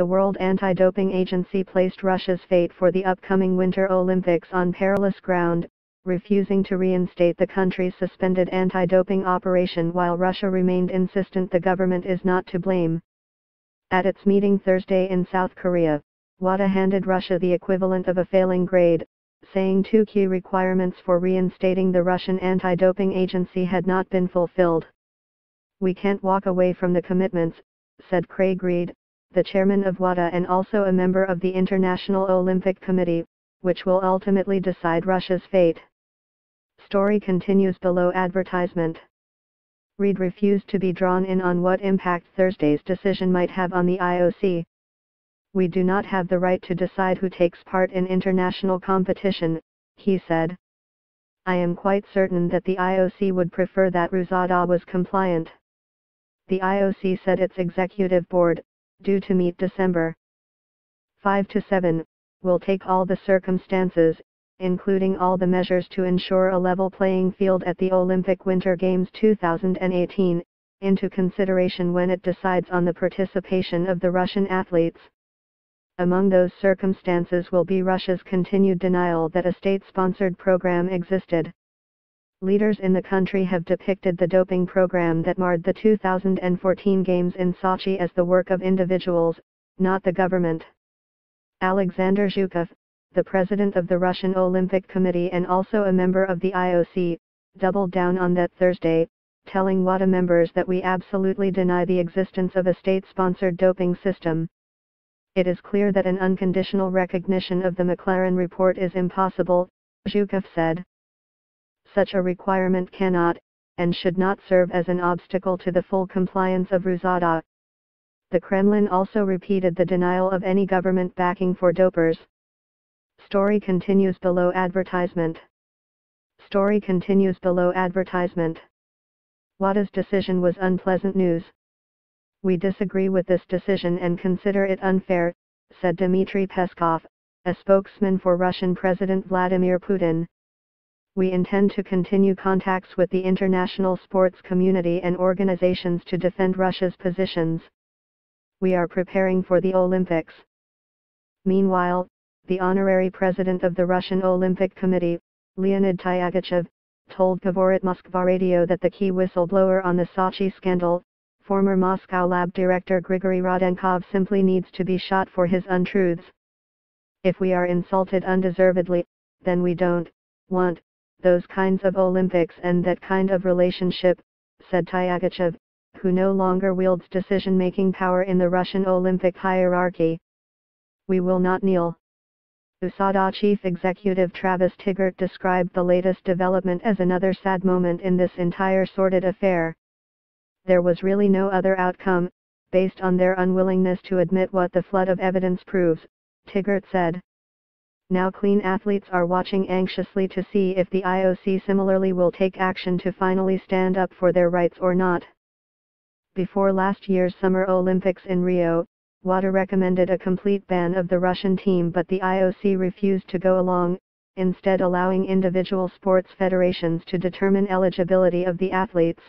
the World Anti-Doping Agency placed Russia's fate for the upcoming Winter Olympics on perilous ground, refusing to reinstate the country's suspended anti-doping operation while Russia remained insistent the government is not to blame. At its meeting Thursday in South Korea, WADA handed Russia the equivalent of a failing grade, saying two key requirements for reinstating the Russian anti-doping agency had not been fulfilled. We can't walk away from the commitments, said Craig Reedie, the chairman of WADA and also a member of the International Olympic Committee, which will ultimately decide Russia's fate. Story continues below advertisement. Reedie refused to be drawn in on what impact Thursday's decision might have on the IOC. We do not have the right to decide who takes part in international competition, he said. I am quite certain that the IOC would prefer that RUSADA was compliant. The IOC said its executive board, due to meet December 5 to 7, will take all the circumstances, including all the measures to ensure a level playing field at the Olympic Winter Games 2018, into consideration when it decides on the participation of the Russian athletes. Among those circumstances will be Russia's continued denial that a state-sponsored program existed. Leaders in the country have depicted the doping program that marred the 2014 Games in Sochi as the work of individuals, not the government. Alexander Zhukov, the president of the Russian Olympic Committee and also a member of the IOC, doubled down on that Thursday, telling WADA members that we absolutely deny the existence of a state-sponsored doping system. It is clear that an unconditional recognition of the McLaren report is impossible, Zhukov said such a requirement cannot, and should not serve as an obstacle to the full compliance of RUSADA. The Kremlin also repeated the denial of any government backing for dopers. Story continues below advertisement. Story continues below advertisement. WADA's decision was unpleasant news. We disagree with this decision and consider it unfair, said Dmitry Peskov, a spokesman for Russian President Vladimir Putin we intend to continue contacts with the international sports community and organizations to defend Russia's positions. We are preparing for the Olympics. Meanwhile, the honorary president of the Russian Olympic Committee, Leonid Tyagachev, told Govorit Moskva Radio that the key whistleblower on the Sochi scandal, former Moscow lab director Grigory Rodchenkov simply needs to be shot for his untruths. If we are insulted undeservedly, then we don't want those kinds of Olympics and that kind of relationship, said Tyagachev, who no longer wields decision-making power in the Russian Olympic hierarchy. We will not kneel. USADA chief executive Travis Tygart described the latest development as another sad moment in this entire sordid affair. There was really no other outcome, based on their unwillingness to admit what the flood of evidence proves, Tygart said. Now clean athletes are watching anxiously to see if the IOC similarly will take action to finally stand up for their rights or not. Before last year's Summer Olympics in Rio, WADA recommended a complete ban of the Russian team but the IOC refused to go along, instead allowing individual sports federations to determine eligibility of the athletes.